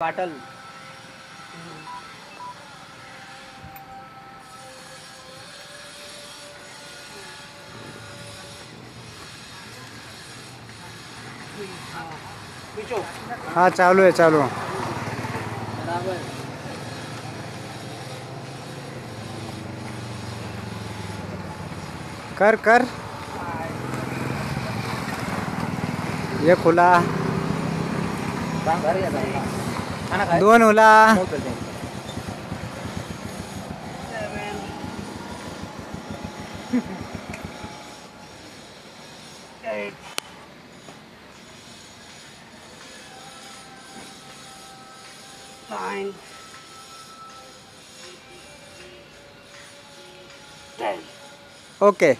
Bottle. हाँ चालू है चालू। बराबर। कर कर। ये खुला। खाना दोन हुला ten. ओके